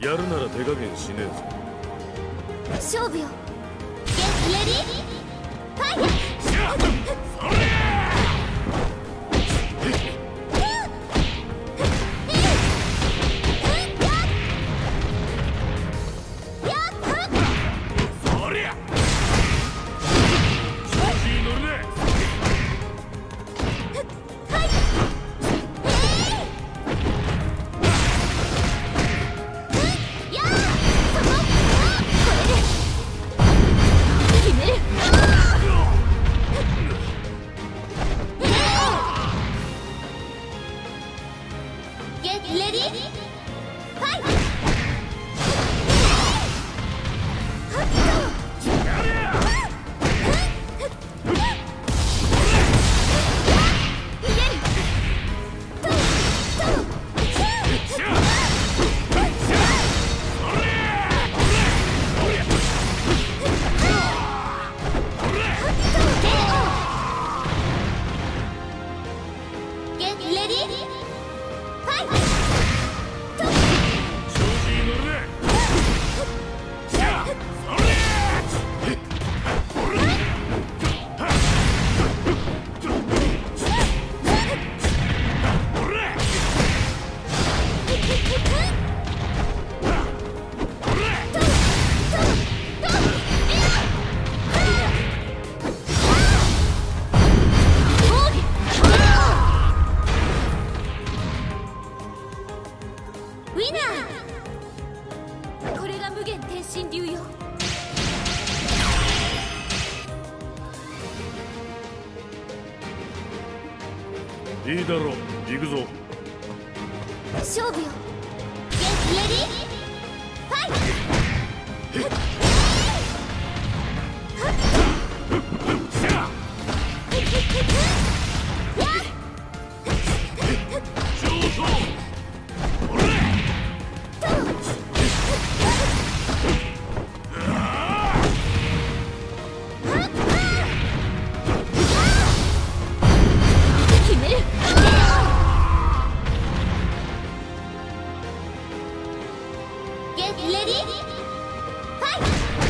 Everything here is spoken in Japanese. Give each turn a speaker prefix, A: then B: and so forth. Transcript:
A: やるなら手加減しねえぞ。
B: 勝負よ。はい限転身流よ。
A: いいだろう行くぞ。
B: 勝負よ。ファイトウィファイト